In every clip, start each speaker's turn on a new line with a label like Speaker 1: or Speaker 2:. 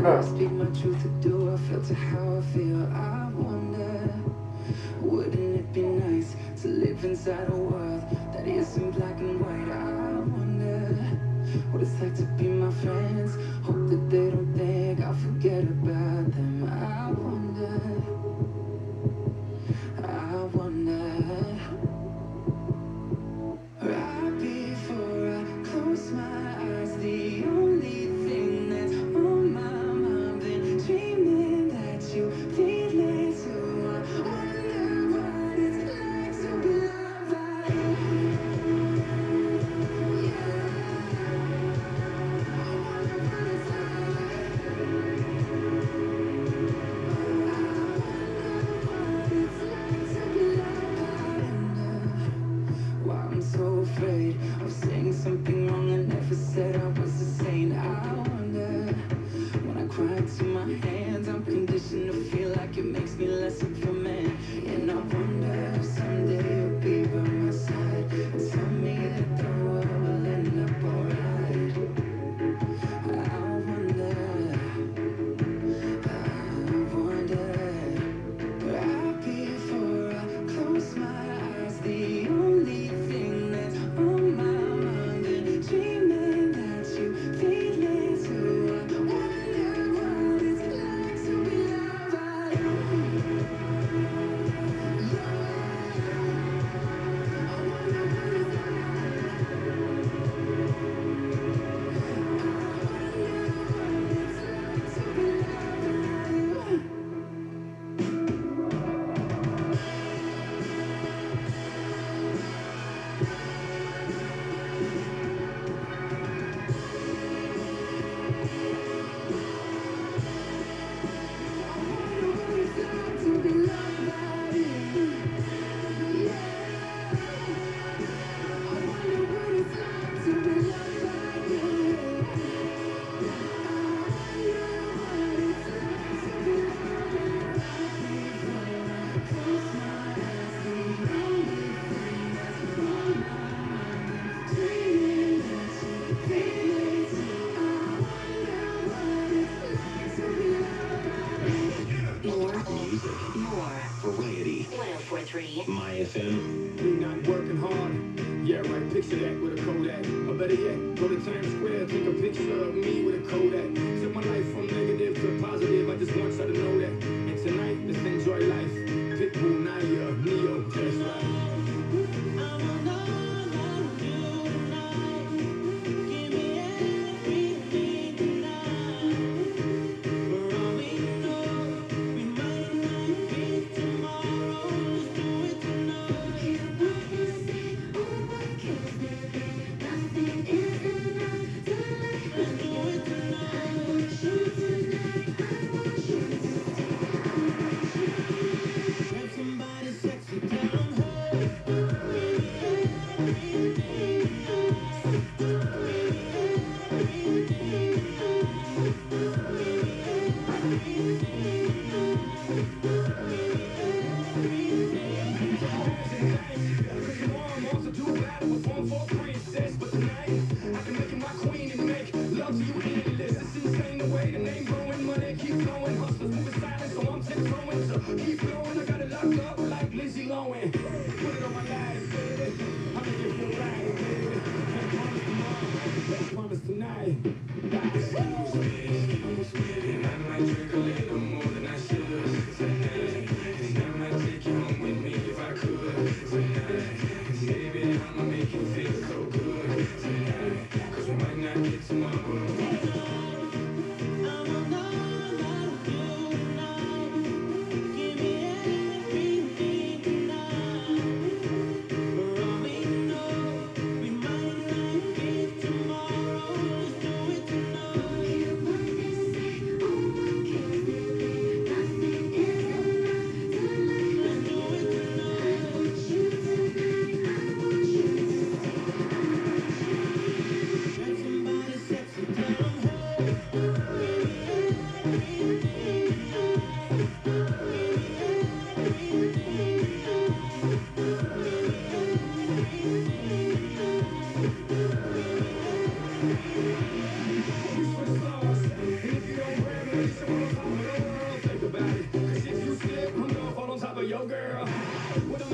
Speaker 1: hard do
Speaker 2: speak my truth to do I feel to how I feel? I wonder, wouldn't it be nice to live inside a world that isn't black and white? I wonder what it's like to be my friends. Hope that they don't think I'll forget about them. I wonder. starting to feel like it makes me less of a man. And I wonder if someday My
Speaker 3: FM.
Speaker 4: Three not working hard. Yeah, right. Picture that with a Kodak. Or better yet, go to Times Square, take a picture of me with a Kodak.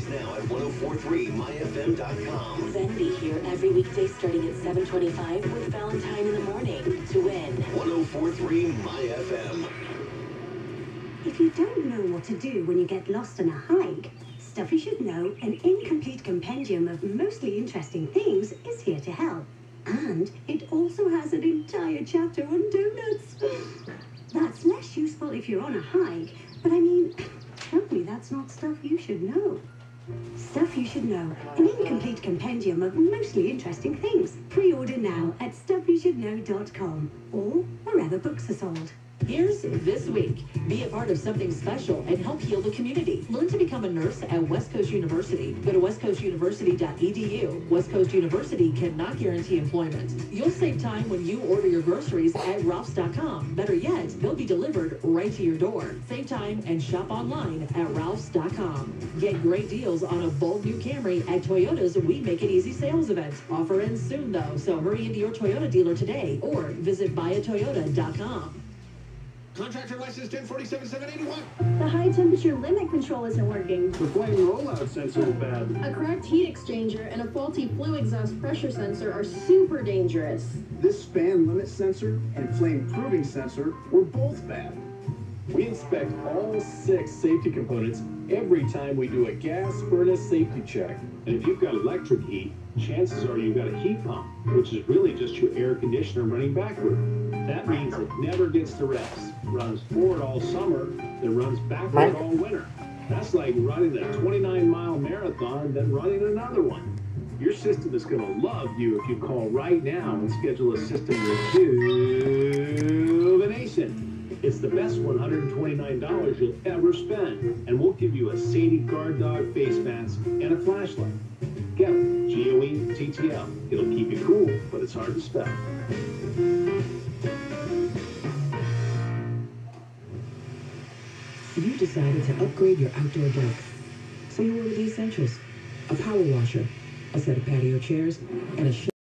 Speaker 3: current noise now at 1043myfm.com.
Speaker 1: Then be here every weekday starting at 7:25 with Valentine in the morning to win.
Speaker 3: 1043 My FM.
Speaker 5: If you don't know what to do when you get lost on a hike, Stuff You Should Know, an incomplete compendium of mostly interesting things, is here to help. And it also has an entire chapter on donuts. That's less useful if you're on a hike, but I mean, tell me that's not stuff you should know. Stuff You Should Know, an incomplete compendium of mostly interesting things. Pre-order now at stuffyoushouldknow.com or wherever books are sold.
Speaker 6: Here's This Week. Be a part of something special and help heal the community. Learn to become a nurse at West Coast University. Go to westcoastuniversity.edu. West Coast University cannot guarantee employment. You'll save time when you order your groceries at Ralphs.com. Better yet, they'll be delivered right to your door. Save time and shop online at Ralphs.com. Get great deals on a bold new Camry at Toyota's We Make It Easy sales event. Offer ends soon though, so hurry into your Toyota dealer today or visit buyatoyota.com.
Speaker 7: Contractor license 1047781.
Speaker 8: The high temperature limit control isn't working.
Speaker 7: The flame rollout sensor is bad.
Speaker 8: A cracked heat exchanger and a faulty flue exhaust pressure sensor are super dangerous.
Speaker 9: This fan limit sensor and flame proving sensor were both bad.
Speaker 10: We inspect all six safety components every time we do a gas furnace safety check.
Speaker 11: And if you've got electric heat, chances are you've got a heat pump, which is really just your air conditioner running backward. That means it never gets to rest, runs forward all summer, then runs backward all winter. That's like running a 29 mile marathon, then running another one. Your system is going to love you if you call right now and schedule a system rejuvenation. It's the best $129 you'll ever spend, and we'll give you a Sadie guard dog face mask and a flashlight. Get G-O-E-T-T-L. It'll keep you cool, but it's hard to spell.
Speaker 6: You decided to upgrade your outdoor deck. So you ordered the essentials. A power washer, a set of patio chairs, and a